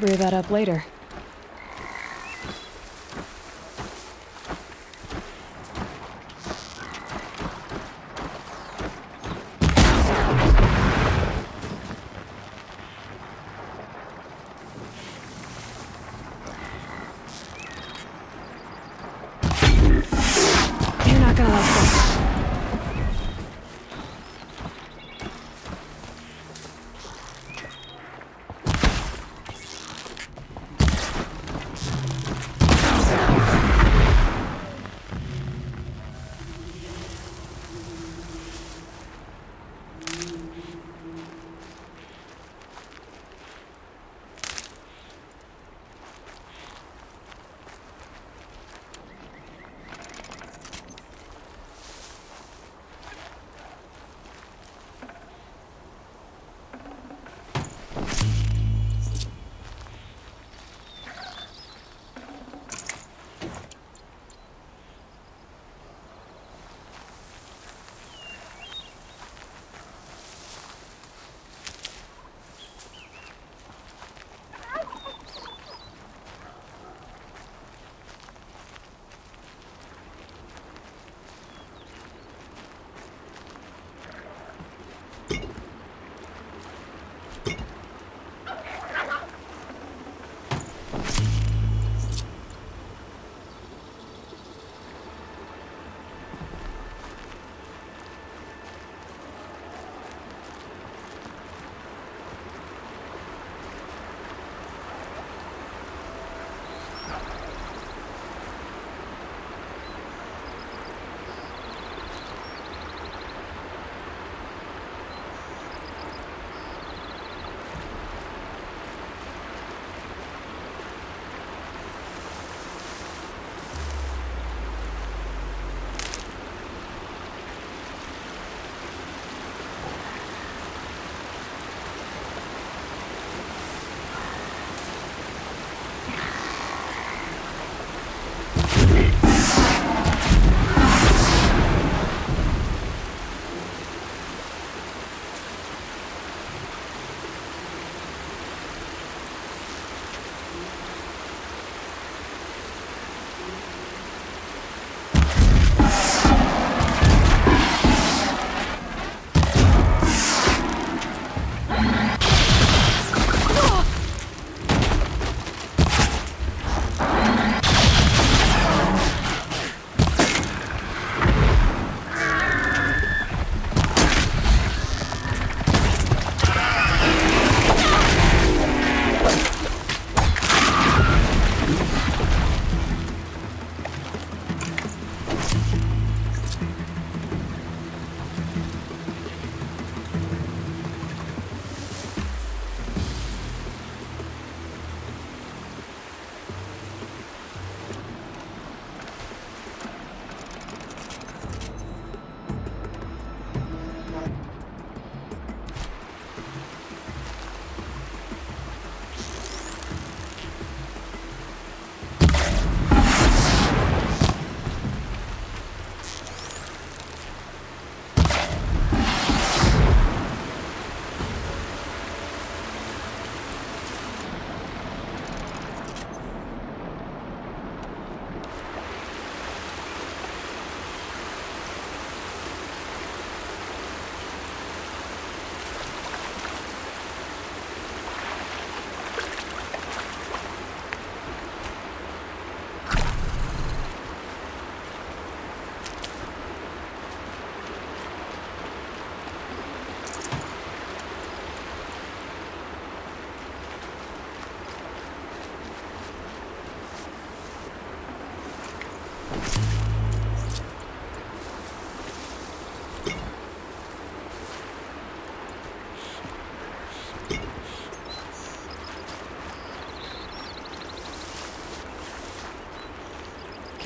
Brew that up later.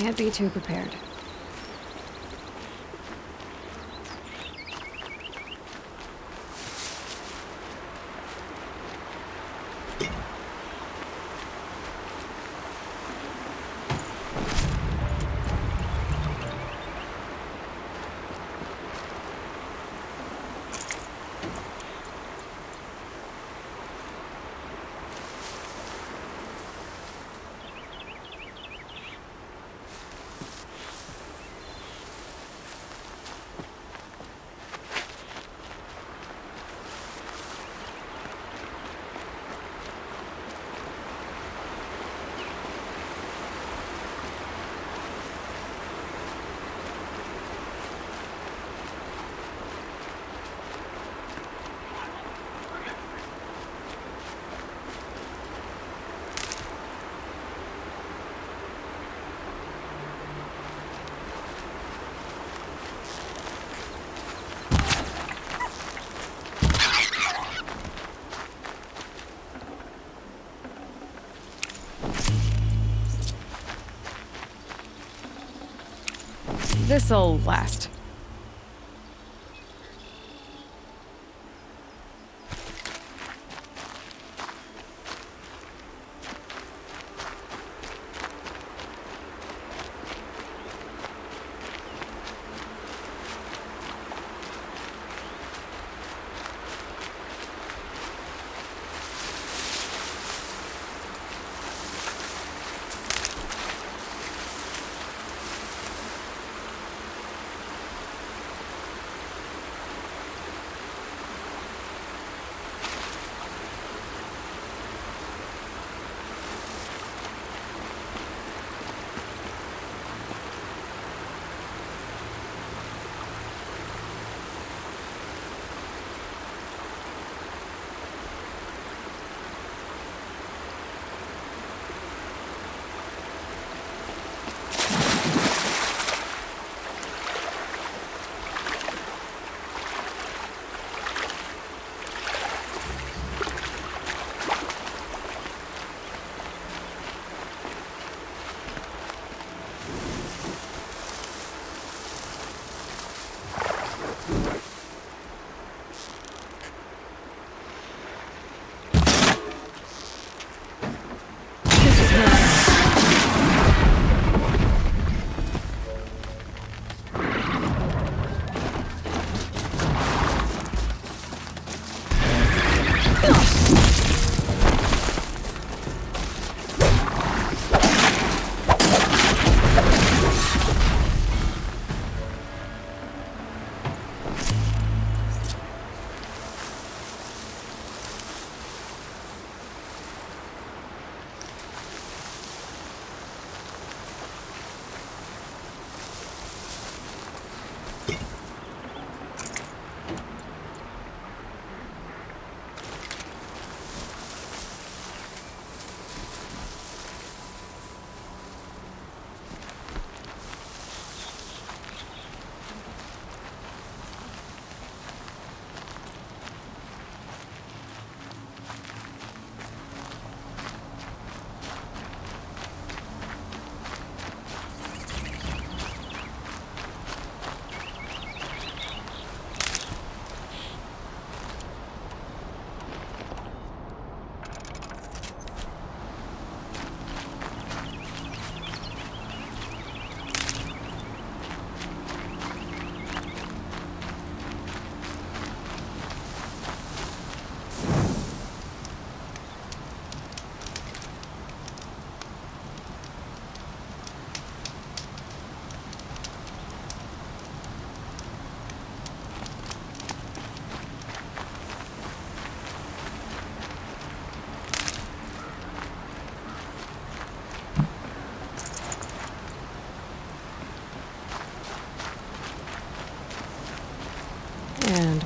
Can't be too prepared. This'll last. This is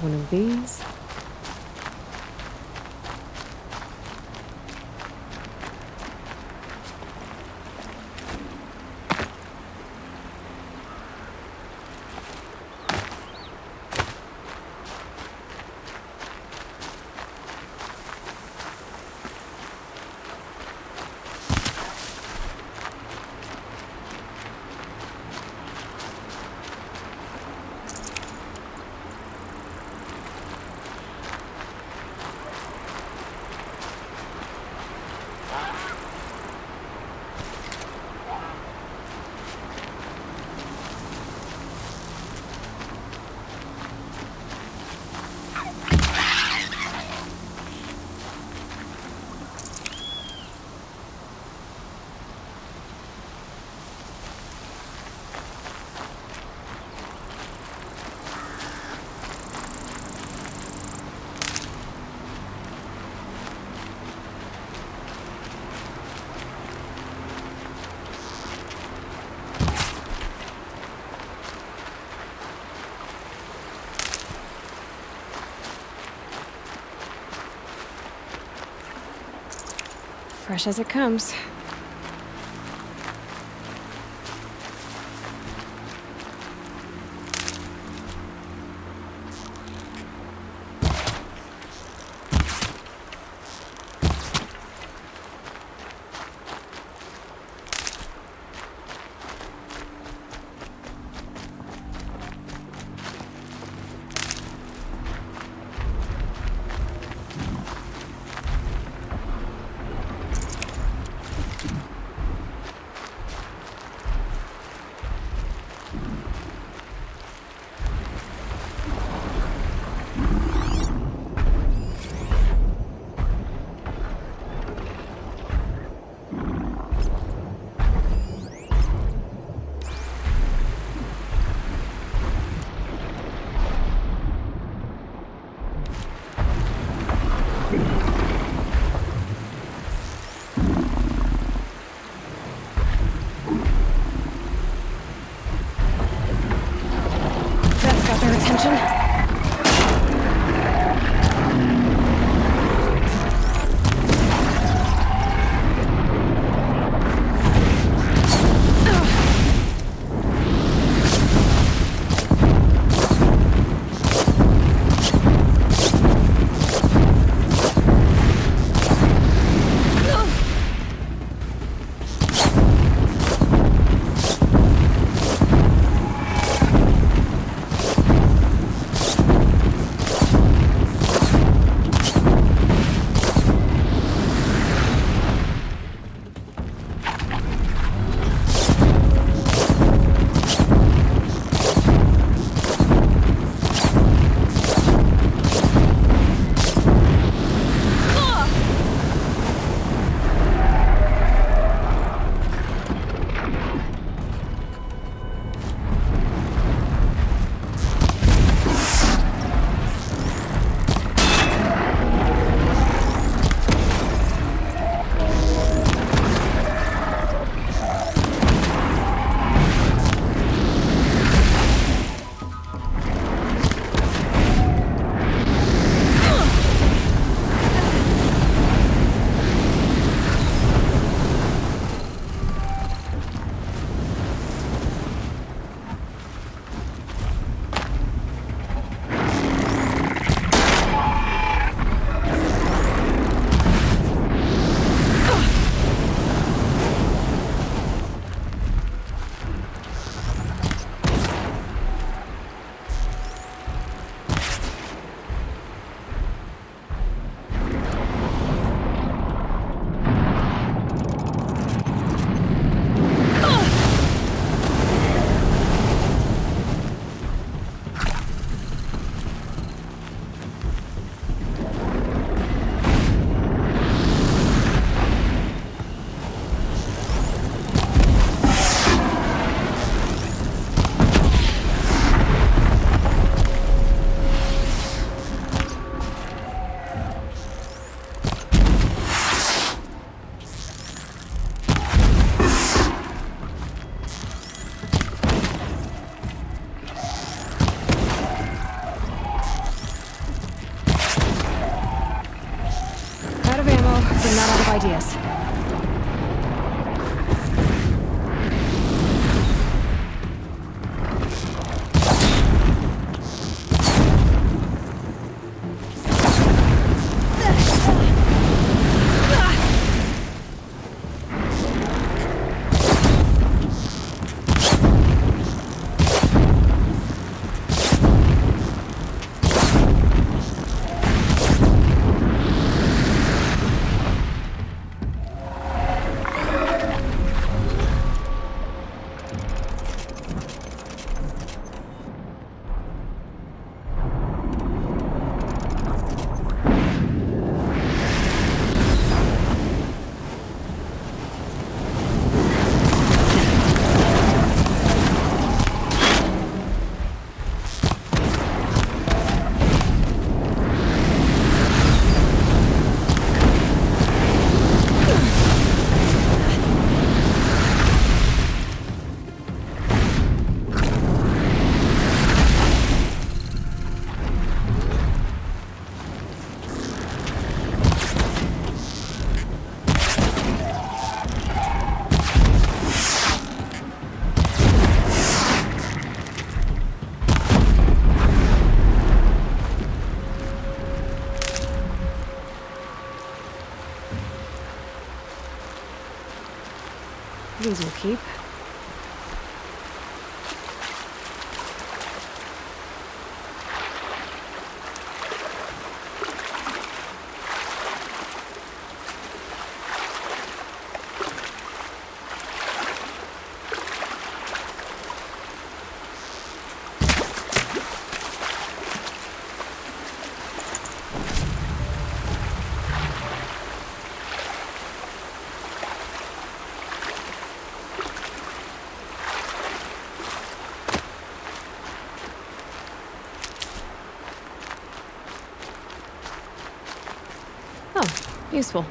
one of these. Fresh as it comes. Will keep. Useful.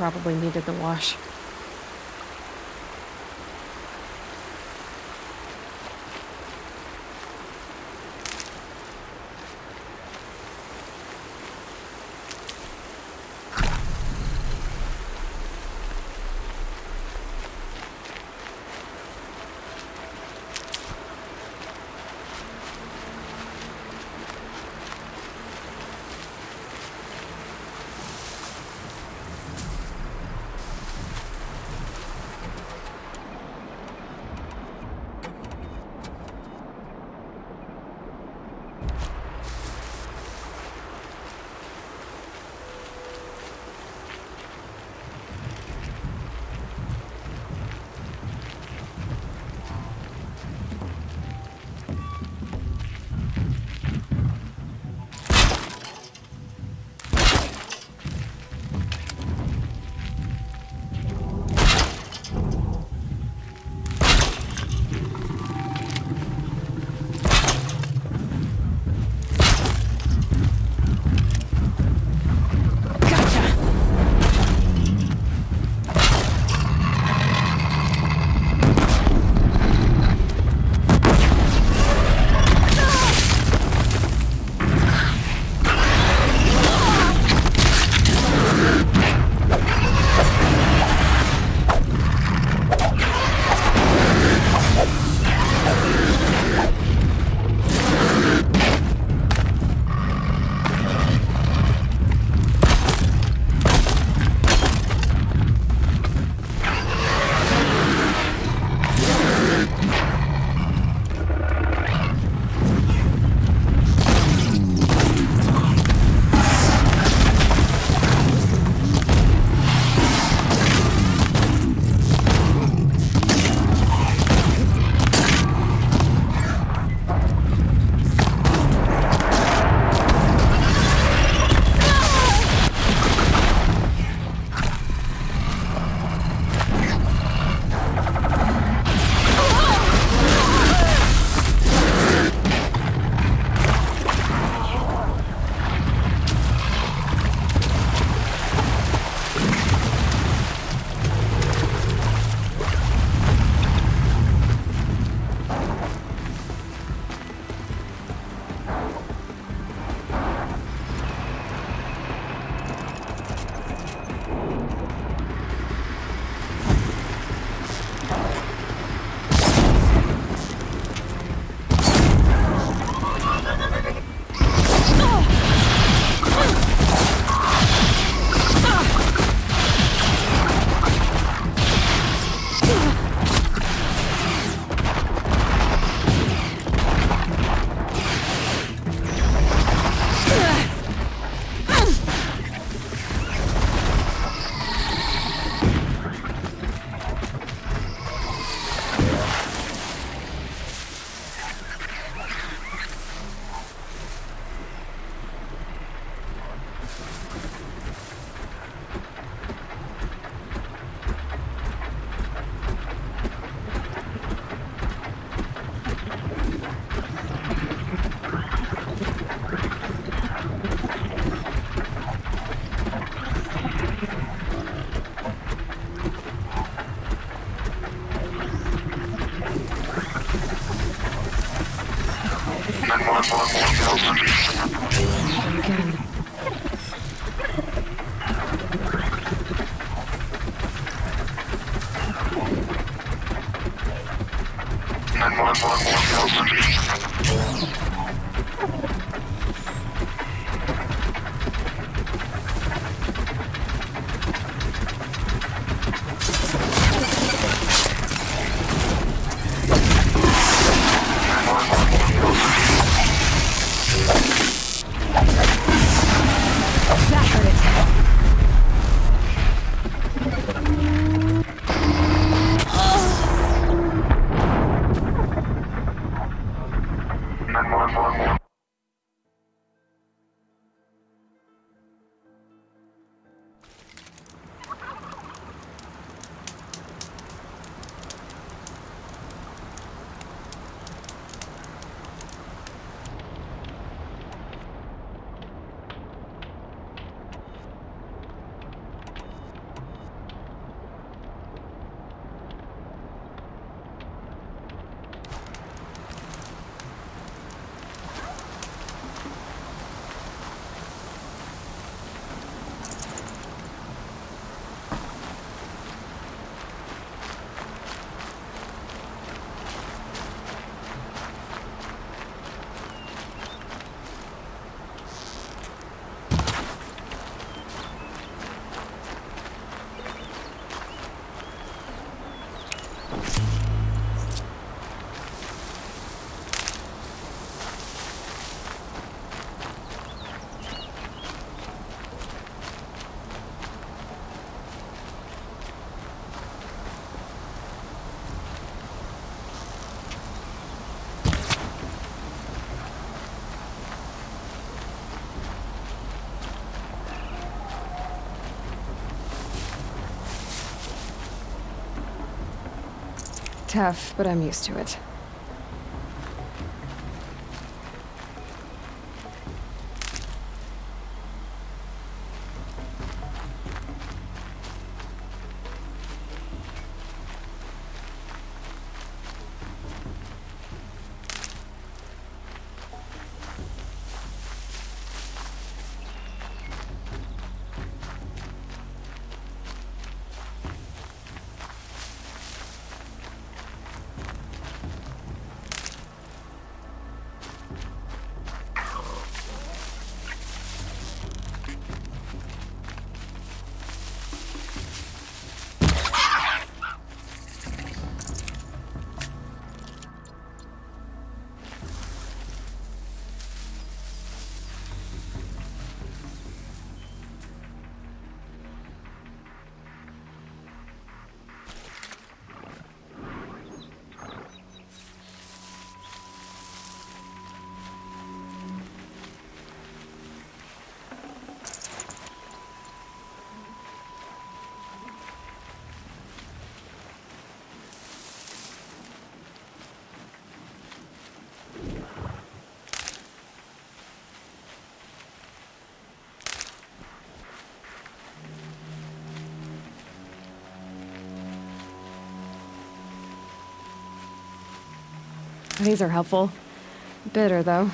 Probably needed the wash. Tough, but I'm used to it. These are helpful. Bitter, though.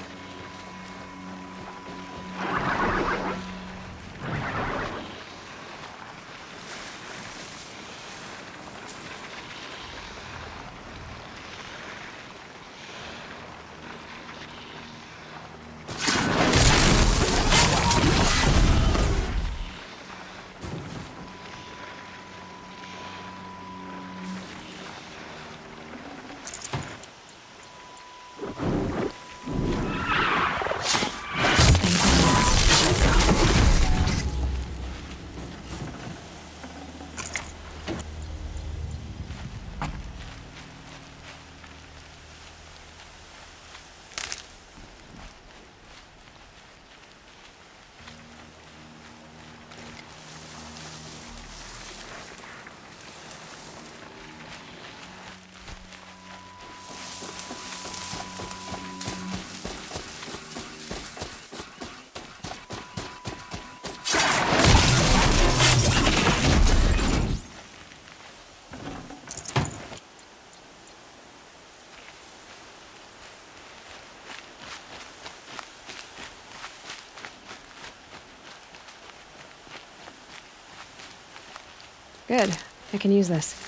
Good. I can use this.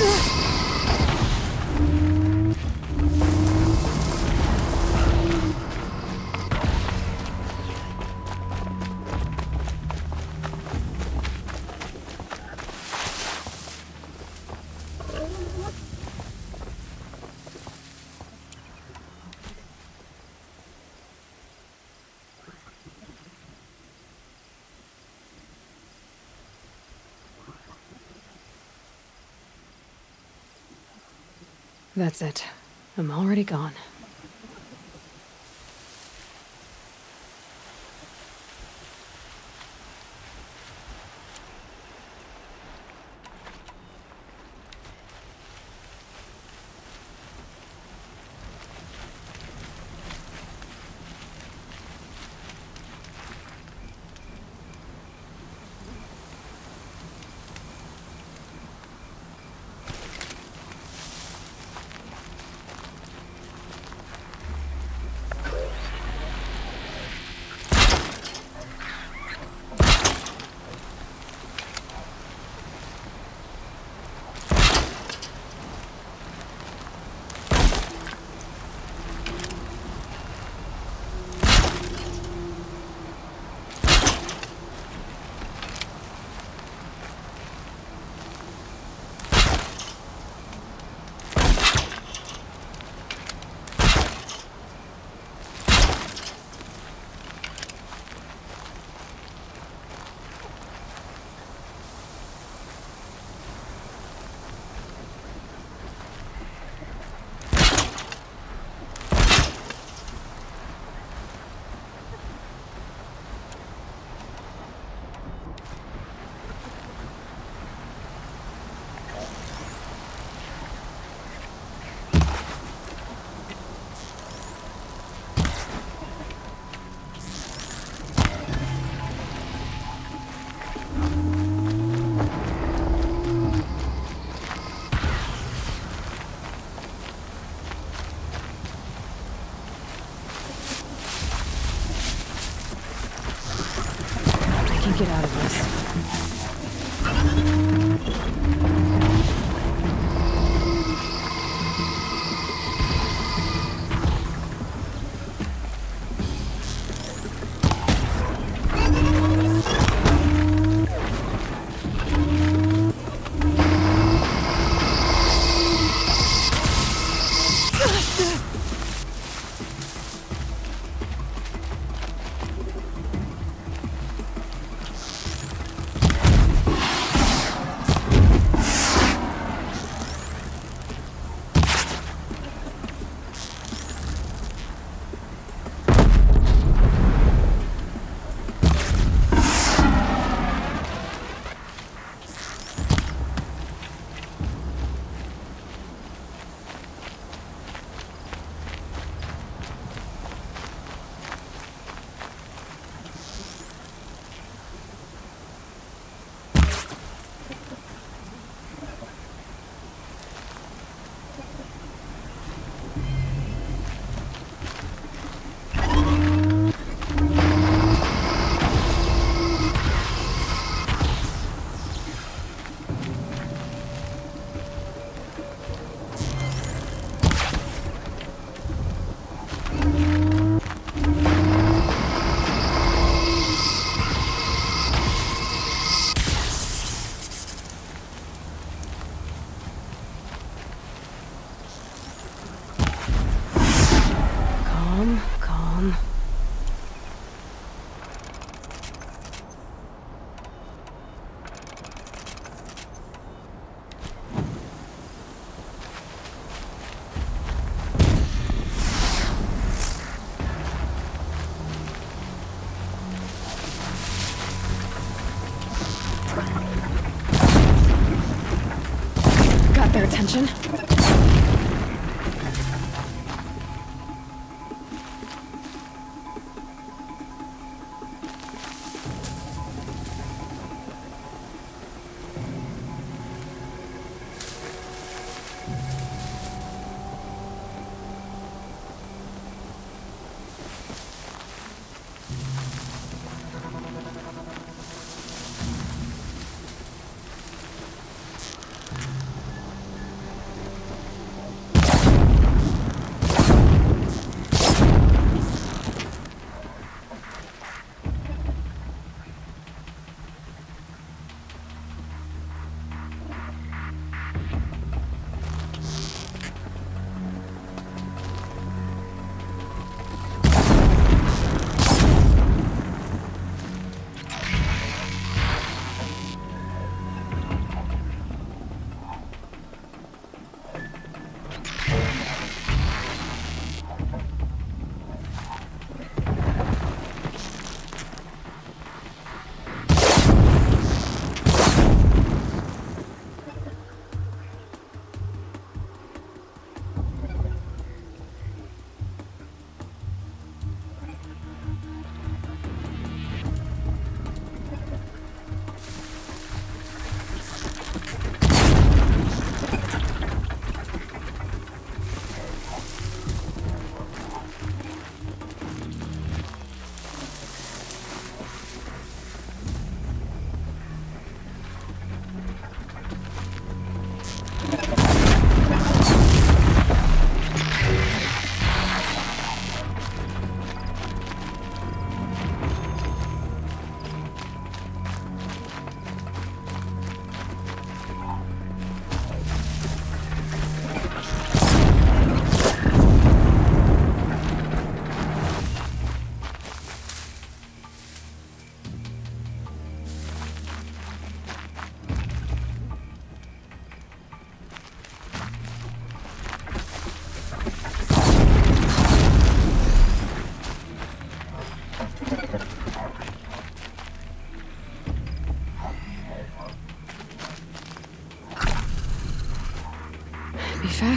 うん That's it. I'm already gone.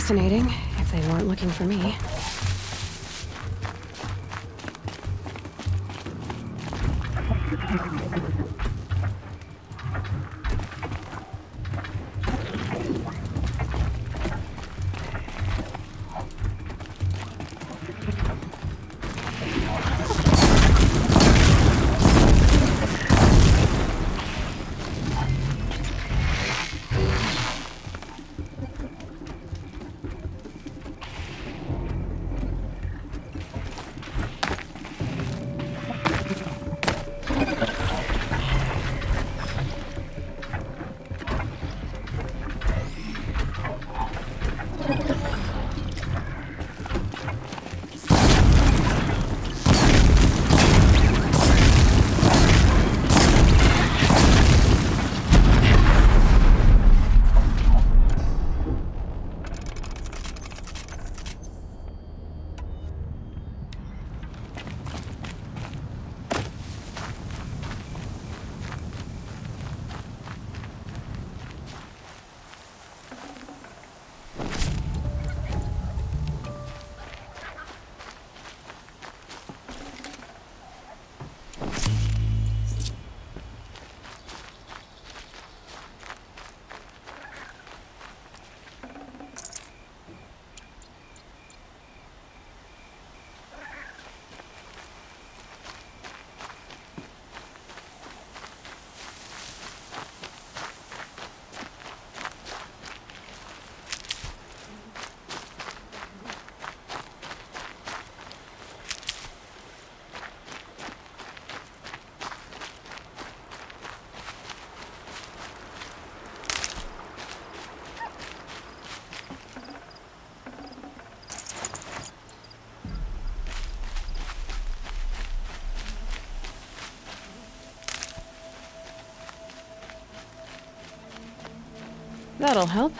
Fascinating if they weren't looking for me. That'll help.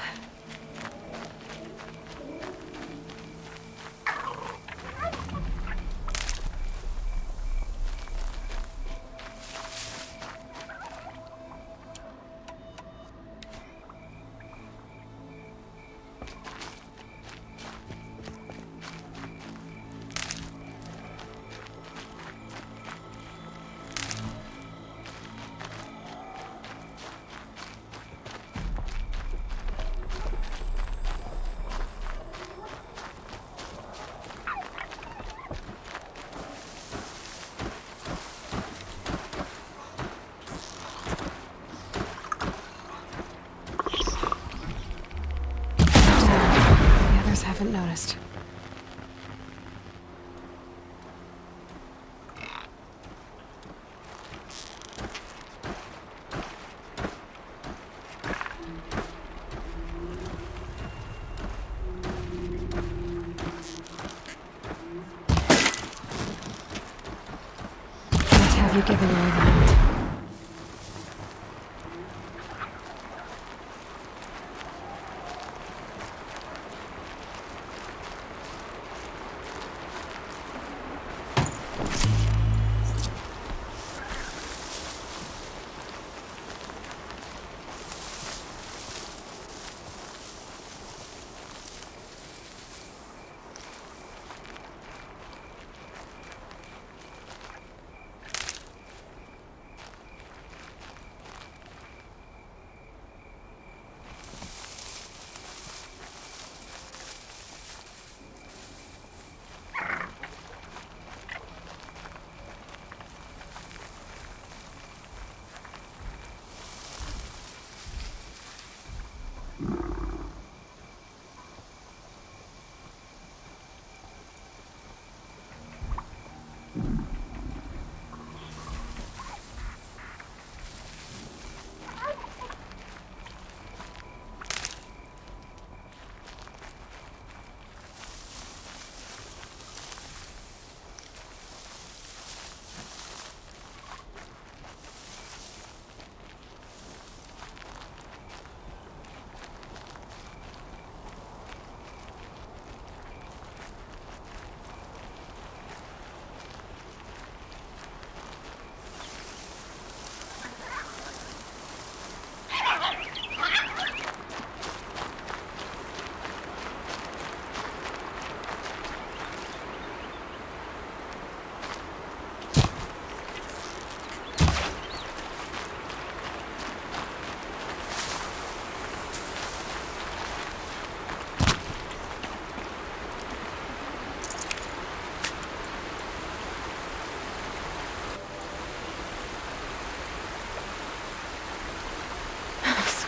What have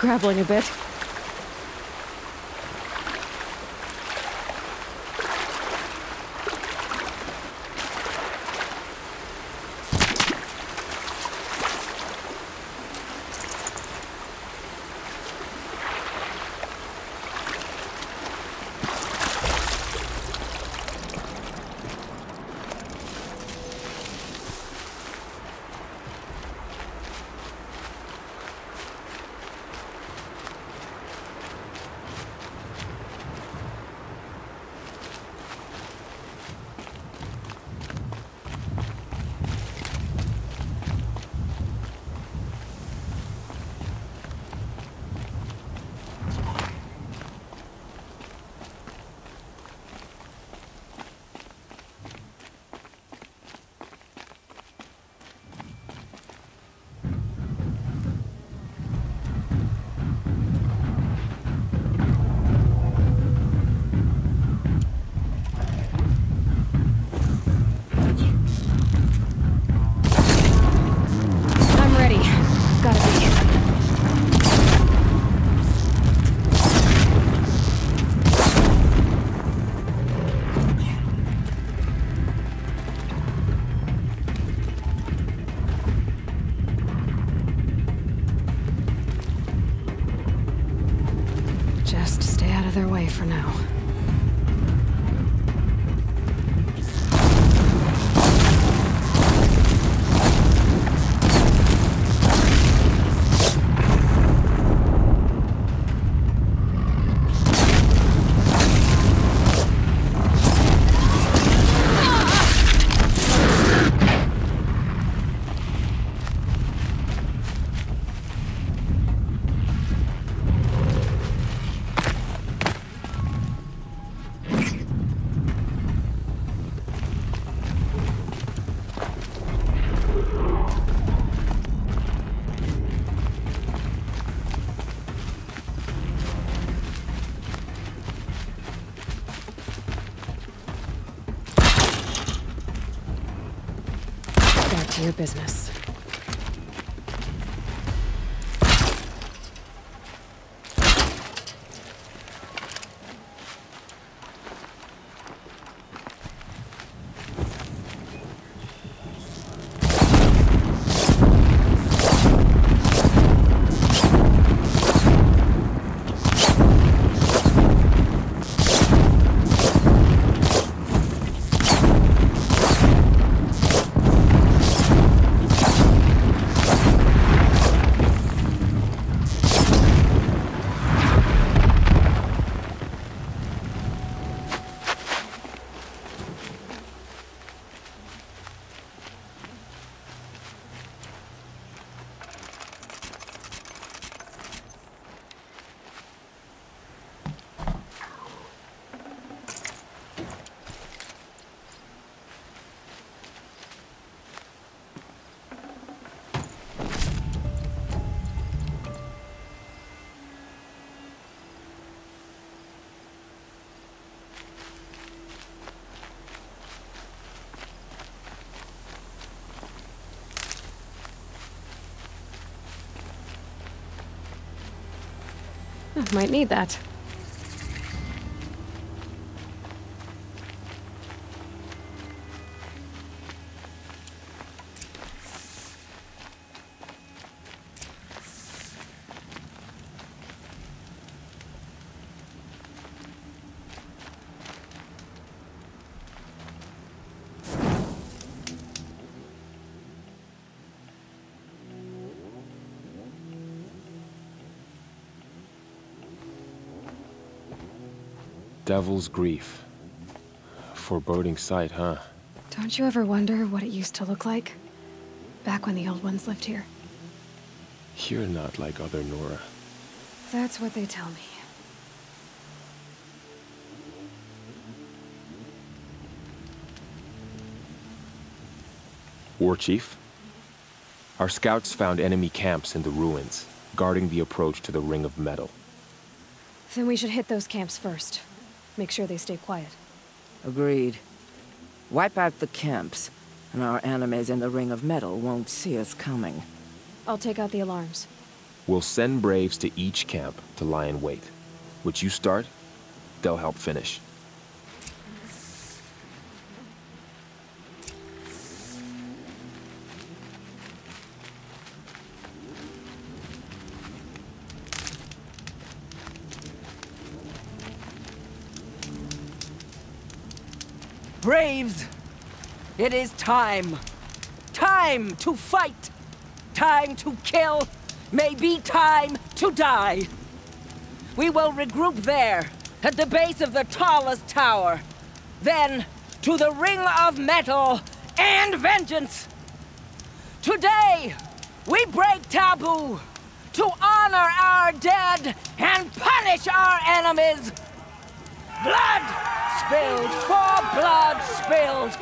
Scrabbling a bit. Now. Business. Might need that. Devil's Grief. Foreboding sight, huh? Don't you ever wonder what it used to look like? Back when the old ones lived here. You're not like other Nora. That's what they tell me. War Chief? Our scouts found enemy camps in the ruins, guarding the approach to the Ring of Metal. Then we should hit those camps first. Make sure they stay quiet. Agreed. Wipe out the camps, and our enemies in the Ring of Metal won't see us coming. I'll take out the alarms. We'll send Braves to each camp to lie in wait. Which you start, they'll help finish. It is time. Time to fight. Time to kill. Maybe time to die. We will regroup there, at the base of the tallest tower. Then, to the Ring of Metal and Vengeance. Today, we break taboo to honor our dead and punish our enemies. Blood spilled for blood spilled.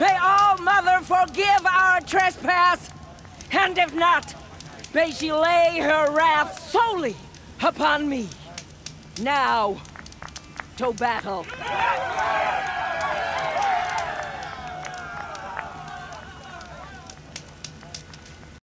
May All Mother forgive our trespass, and if not, may she lay her wrath solely upon me. Now, to battle.